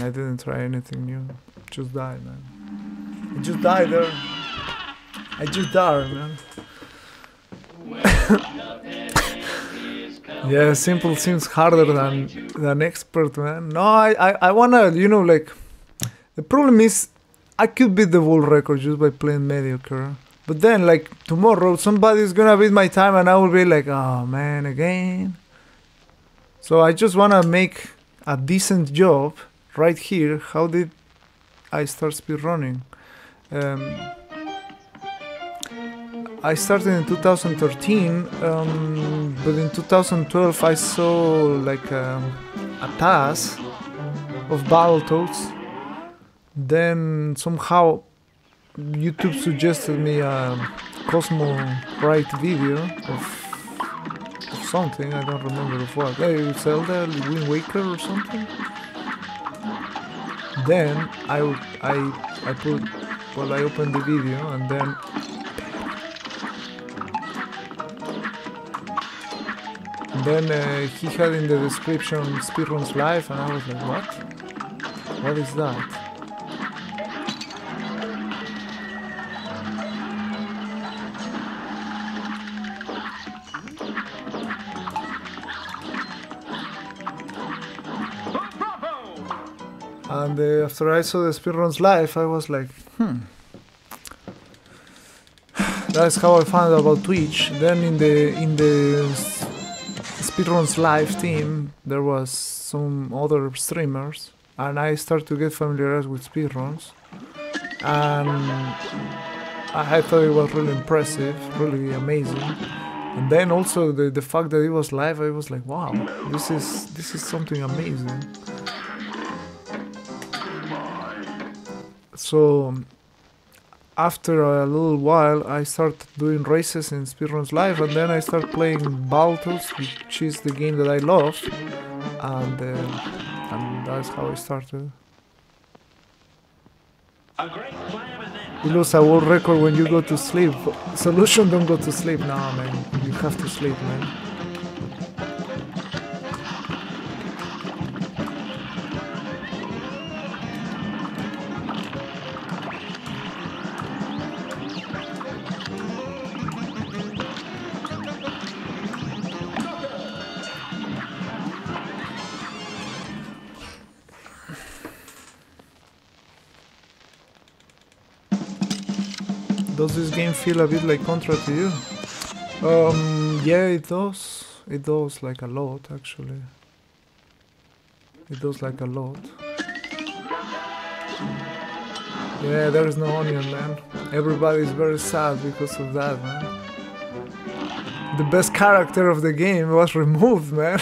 I didn't try anything new. Just died, man. I just died there. I just died, man. yeah, simple seems harder than than expert, man. No, I, I, I wanna, you know, like the problem is I could beat the world record just by playing mediocre. But then, like tomorrow, somebody's gonna beat my time, and I will be like, oh man, again. So I just wanna make a decent job right here. How did I start speedrunning? Um, I started in 2013, um, but in 2012 I saw like um, a TAS of Battletoads. Then somehow YouTube suggested me a Cosmo Wright video of, of something, I don't remember of what. Hey, Zelda, Wind Waker or something? Then I, I, I put, well I opened the video and then then uh, he had in the description speedruns live and I was like, what? What is that? And uh, after I saw the speedruns live, I was like, hmm. That's how I found out about Twitch. Then in the in the speedruns live team, there was some other streamers, and I started to get familiarized with speedruns, and I thought it was really impressive, really amazing. And then also the, the fact that it was live, I was like, wow, this is this is something amazing. So after a little while, I started doing races in Speedruns Live, and then I started playing Battletoads, which is the game that I love, and uh, and that's how I started. You lose a world record when you go to sleep. Solution don't go to sleep. No, man. You have to sleep, man. Game feel a bit like Contra to you? Um, yeah, it does. It does like a lot, actually. It does like a lot. Yeah, there is no onion, man. Everybody is very sad because of that, man. The best character of the game was removed, man.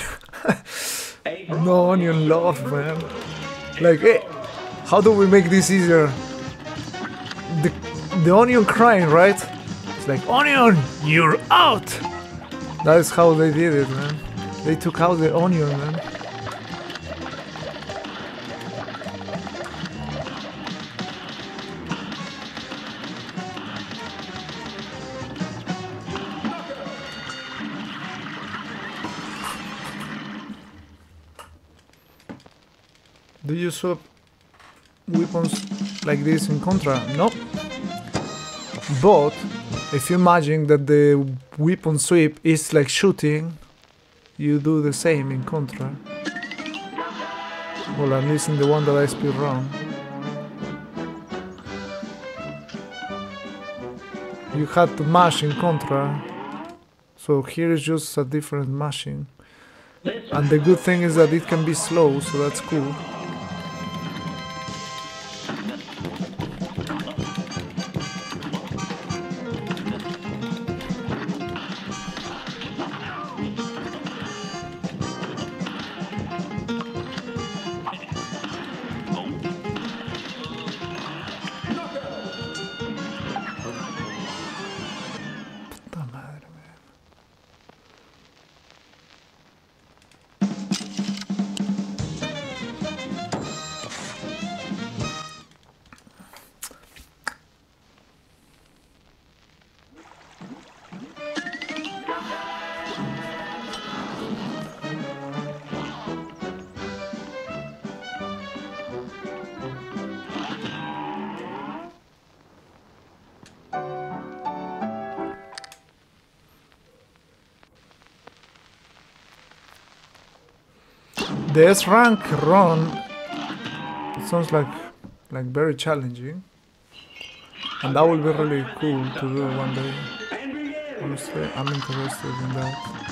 no onion love, man. Like, hey, how do we make this easier? The, onion crying, right? It's like, onion, you're out! That is how they did it, man. They took out the onion, man. Do you swap weapons like this in Contra? Nope. But if you imagine that the weapon sweep is like shooting, you do the same in Contra. Well, at least in the one that I speed run. You had to mash in Contra, so here is just a different mashing. And the good thing is that it can be slow, so that's cool. The S rank run sounds like like very challenging. And that will be really cool to do one day. Honestly, I'm interested in that.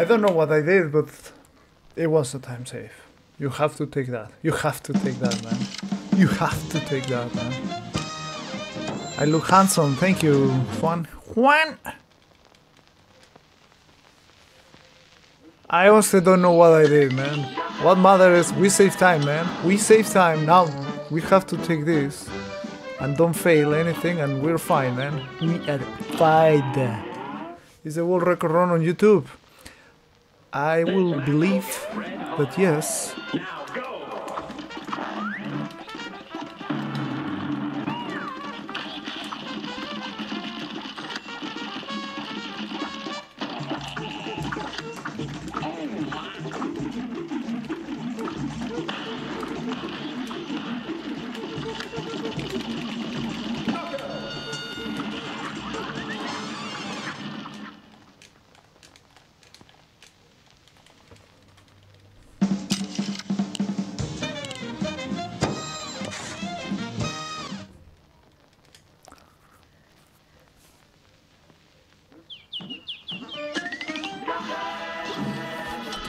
I don't know what I did, but it was a time save. You have to take that. You have to take that, man. You have to take that, man. I look handsome. Thank you, Juan. Juan! I honestly don't know what I did, man. What matters is we save time, man. We save time. Now we have to take this and don't fail anything, and we're fine, man. We are fine. Is a world record run on YouTube? I will believe that yes.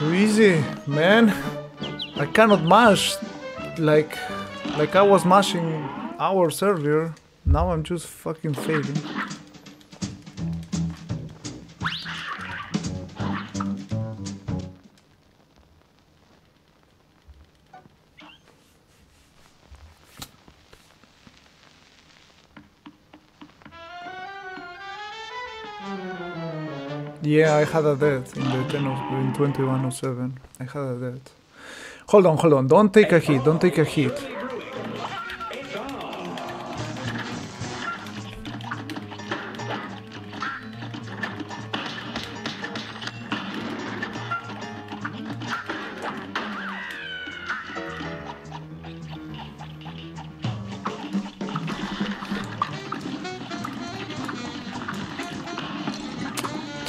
Too easy, man. I cannot mash like like I was mashing hours earlier. Now I'm just fucking failing. I had a death in the 10 of, in 2107. I had a death. Hold on, hold on. Don't take a hit. Don't take a hit.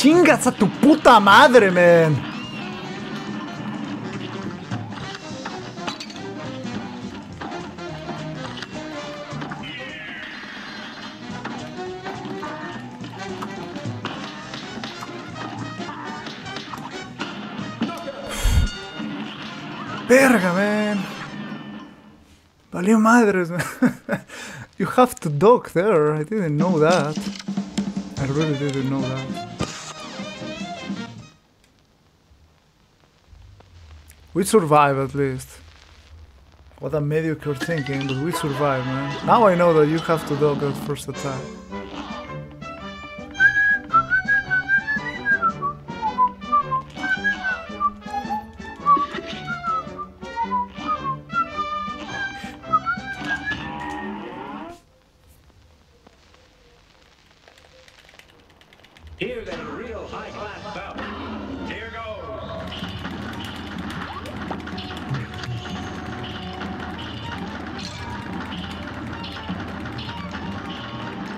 Chingas a tu puta madre, man. Verga, man. Valió madres, man. you have to dock there. I didn't know that. I really didn't know that. We survive at least. What a mediocre thinking, but we survive, man. Now I know that you have to dog at first attack.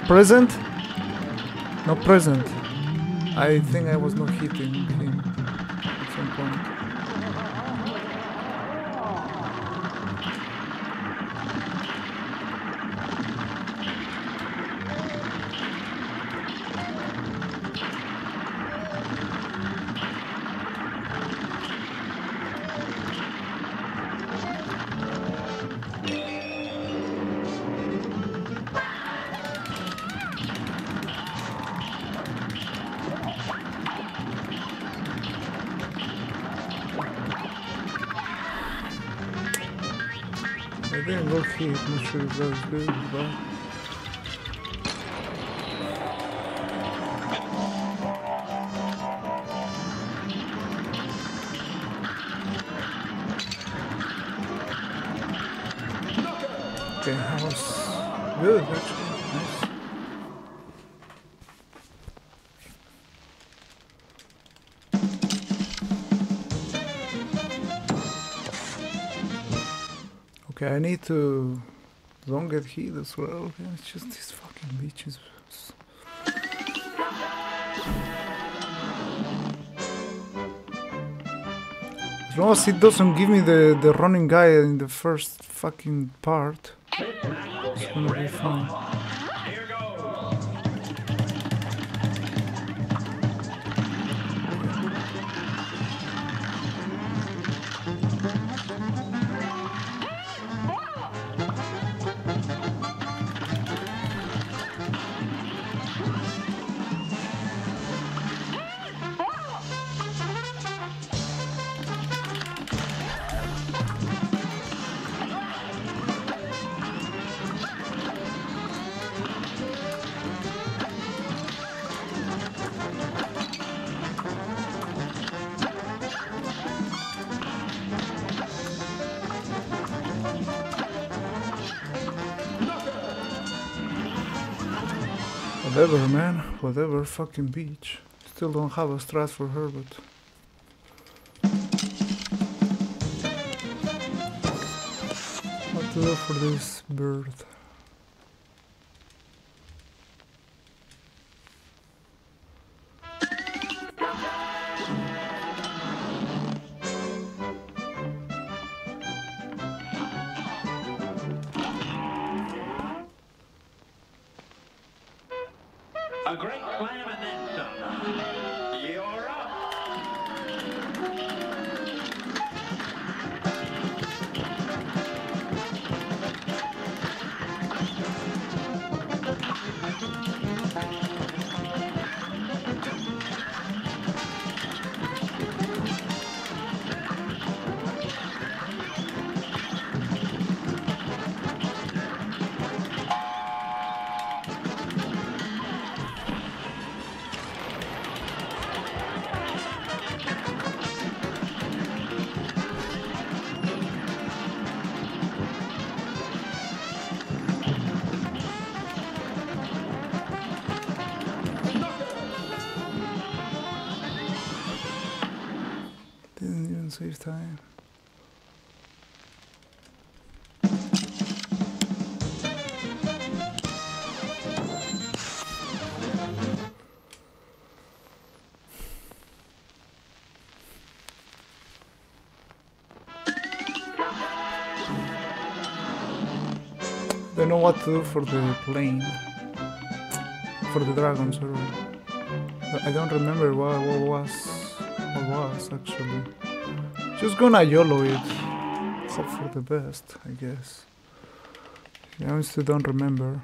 Present? No present. I think I was not hitting him good, but... Okay, was good actually. Okay, I need to don't get hit as well. It's just these fucking bitches. As long as it doesn't give me the, the running guy in the first fucking part, it's gonna be fine. Whatever, man. Whatever fucking beach. Still don't have a strat for her, but. What to do for this bird? Save time. Don't know what to do for the plane. For the dragon, sorry. I don't remember what, what was what was actually. Just gonna YOLO it. Hope for the best, I guess. I still don't remember.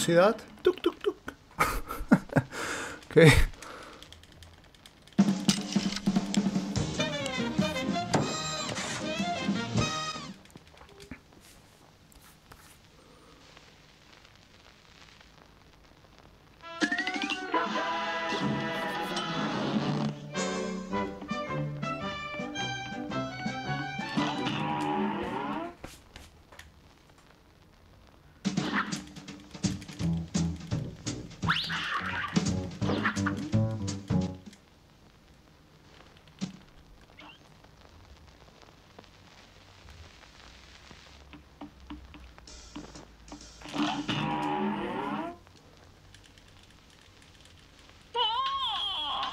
You see that? Tuk tuk tuk. okay.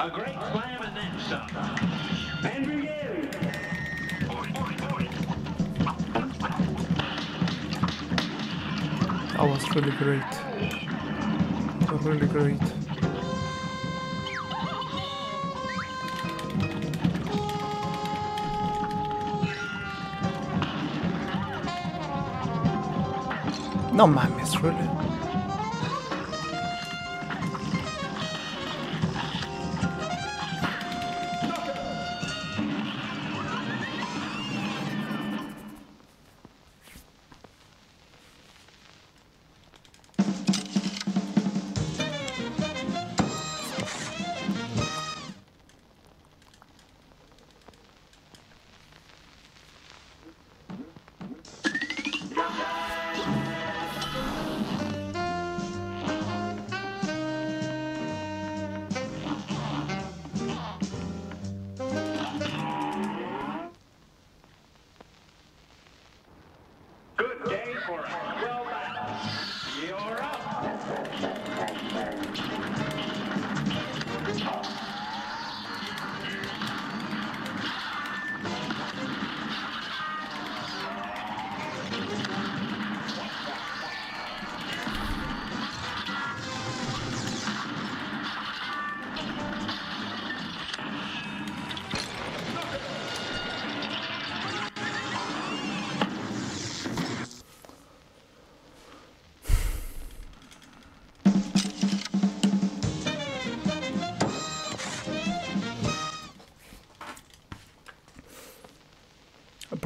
A great slam and then some. Andrew Gary. That was really great. Really great. No mames, really. For swell battle. You're up.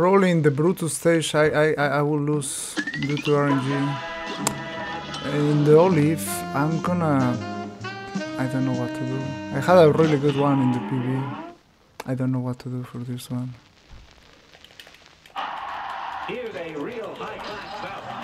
Probably in the Brutus stage I, I, I will lose due to RNG. In the Olive, I'm gonna... I don't know what to do. I had a really good one in the PB. I don't know what to do for this one. Here's a real high-class.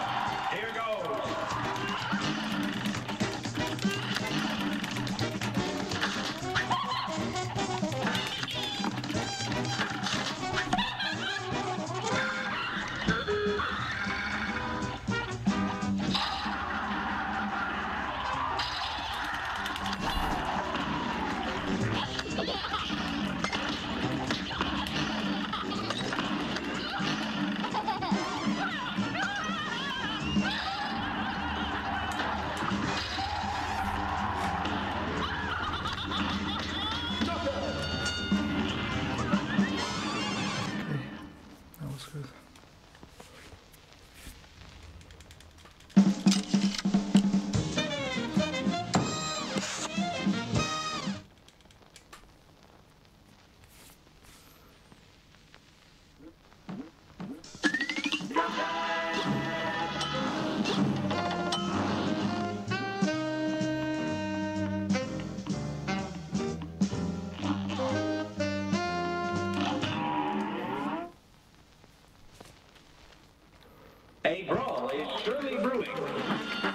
A brawl is surely brewing.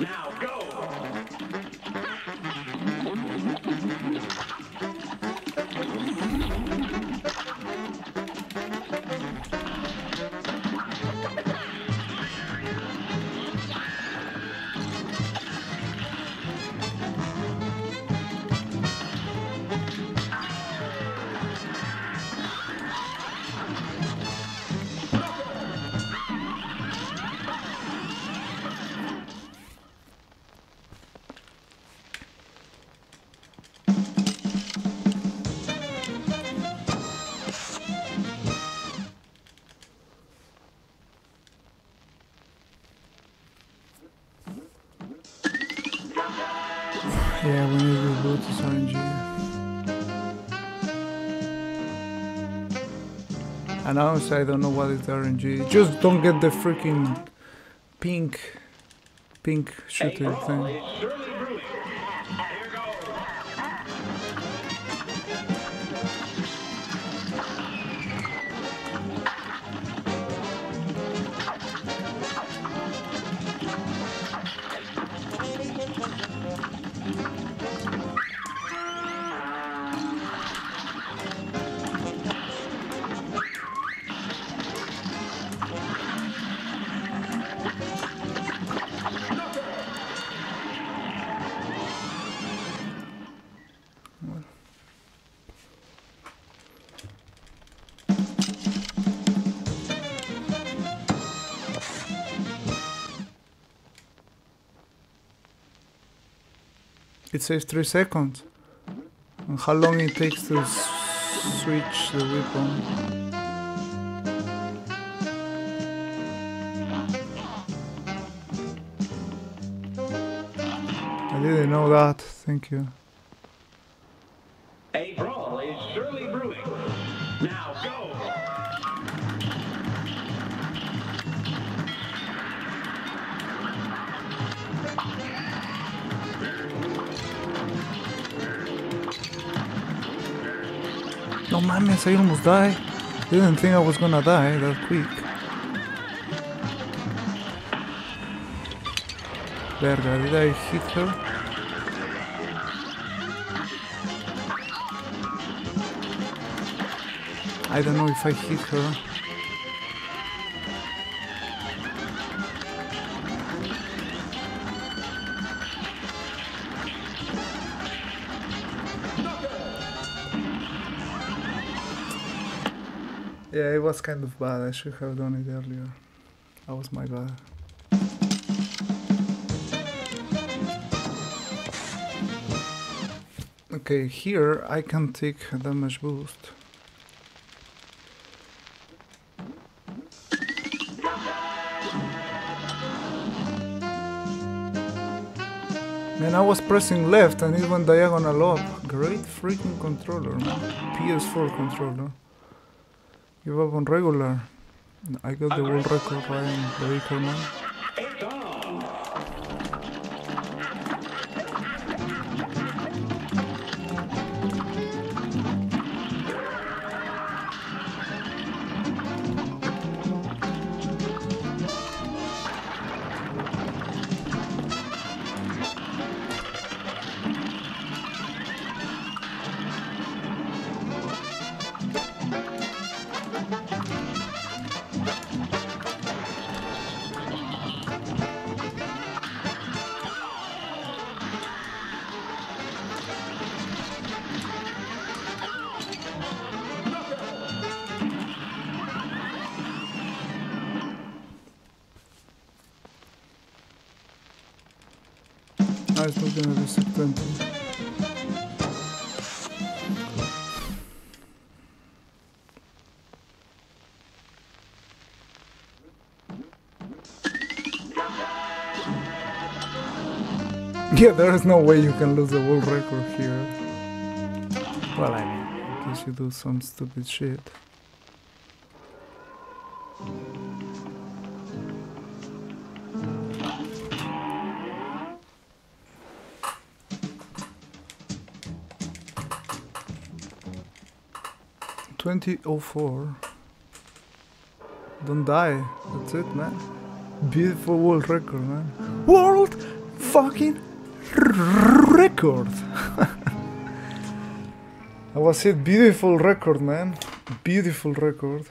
Now go. Yeah, we need to go to RNG. And honestly, I don't know what is the RNG. Just don't get the freaking pink, pink brawl thing. It says 3 seconds. And how long it takes to switch the weapon. I didn't know that. Thank you. Mames, I almost died. Didn't think I was gonna die that quick. Verga, did I hit her? I don't know if I hit her. Was kind of bad. I should have done it earlier. That was my bad. Okay, here I can take damage boost. And I was pressing left and it went diagonal up. Great freaking controller, man. PS4 controller. Give up on regular. I got the world record, Ryan Baker, man. Gonna be sub 20. Yeah, there is no way you can lose the world record here. Well, I mean, in case you do some stupid shit. Twenty oh four. Don't die. That's it, man. Beautiful world record, man. World fucking record. that was it. Beautiful record, man. Beautiful record.